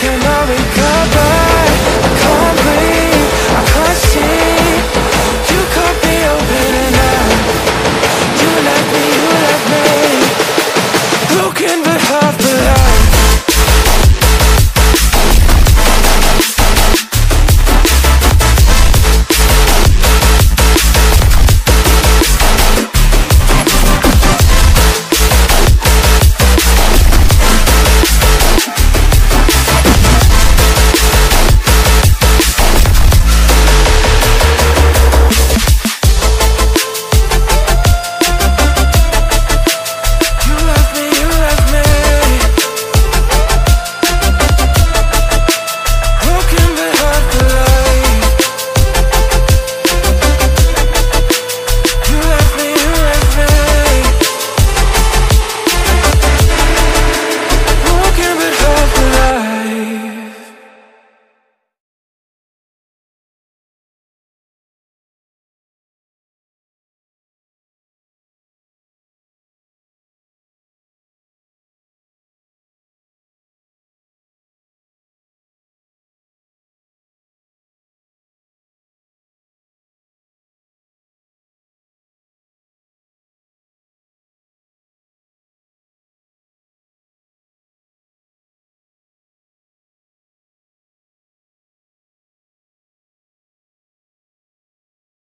can always